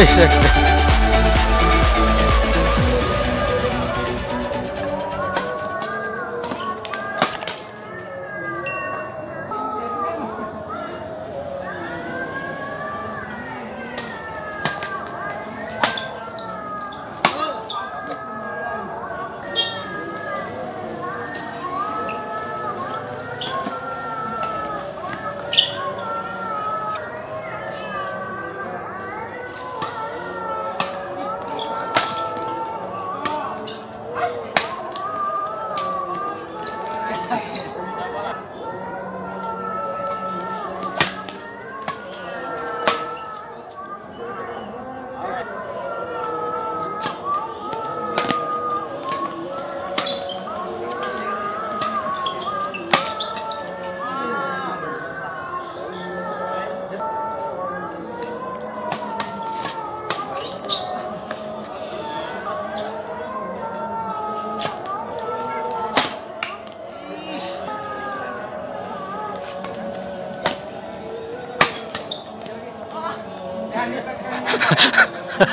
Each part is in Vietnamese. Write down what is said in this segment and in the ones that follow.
ah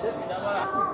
直给。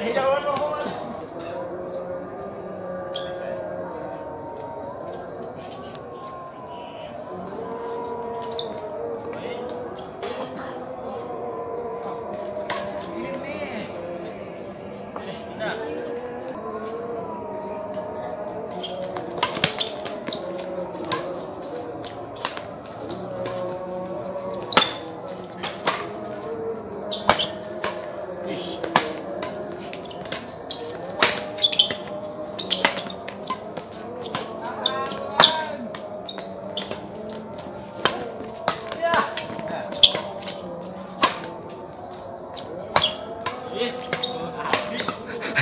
点一下关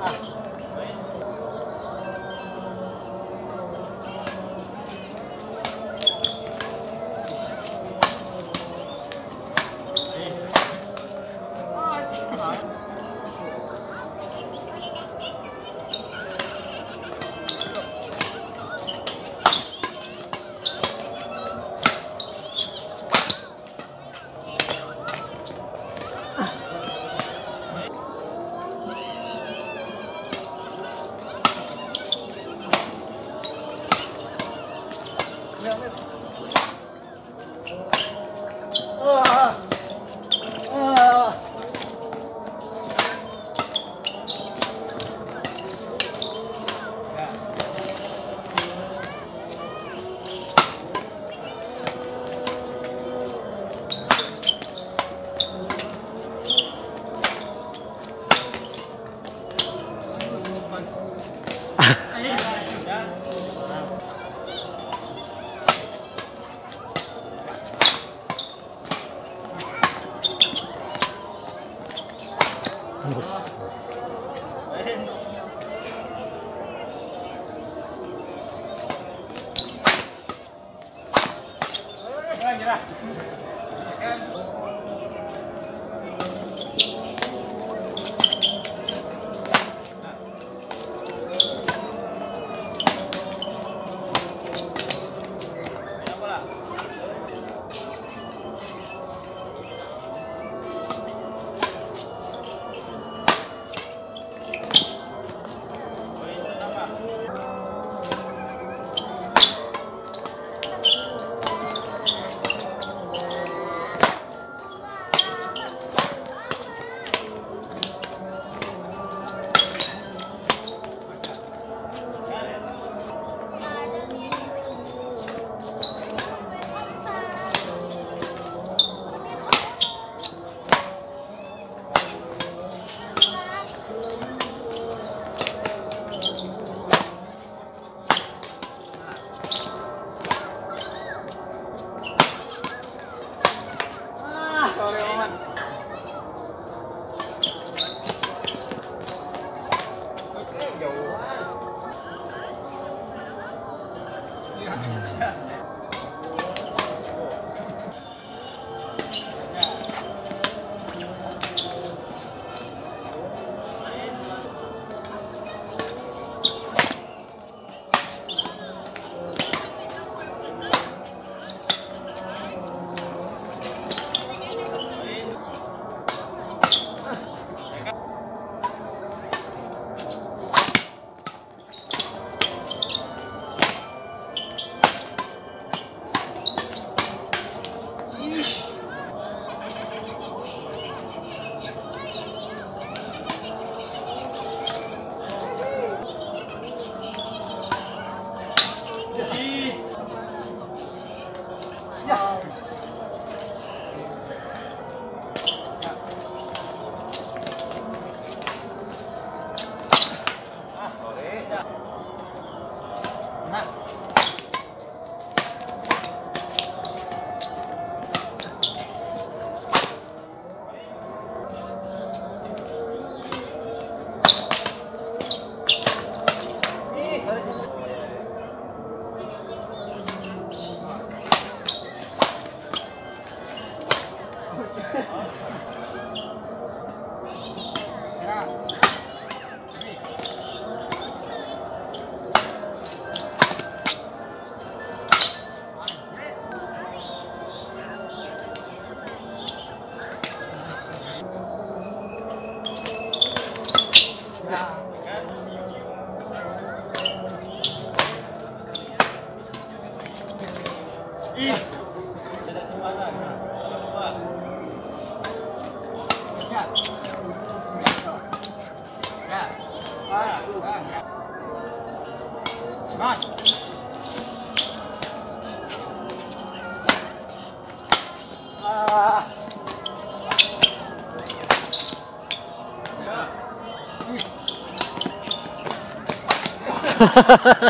up. 啊来你来。Ha ha ha ha!